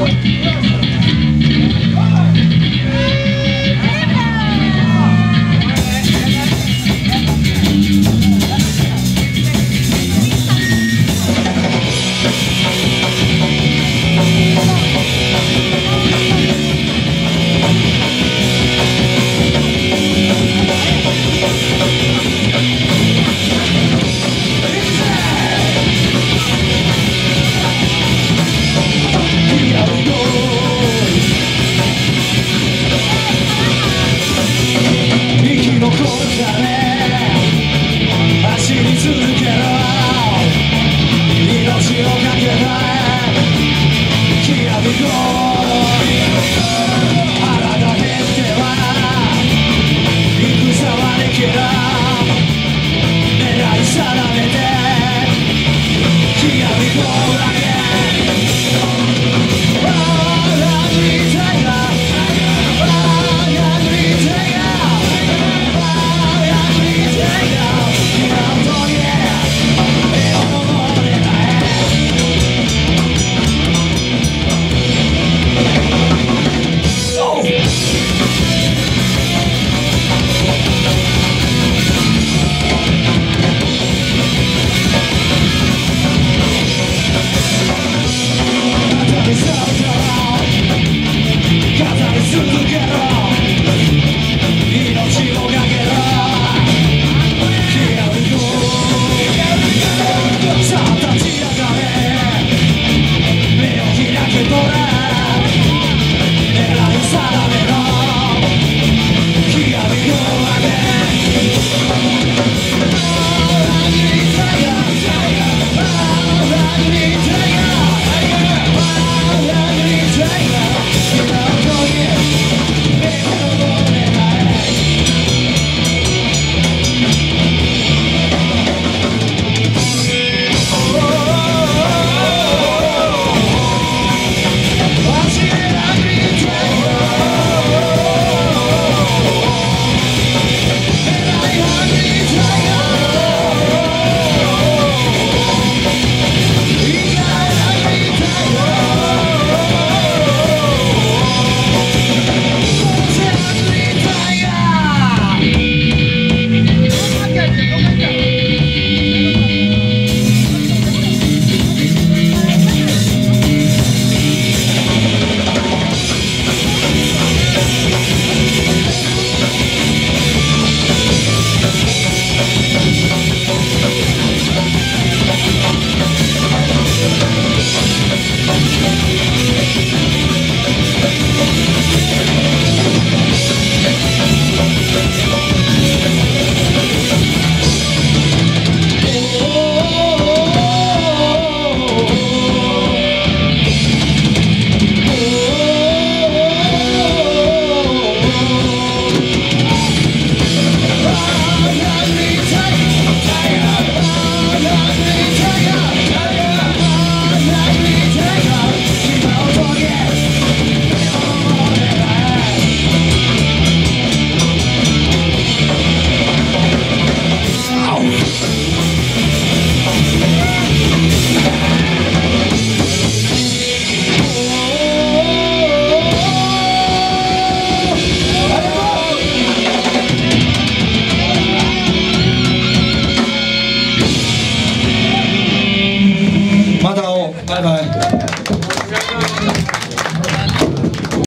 one.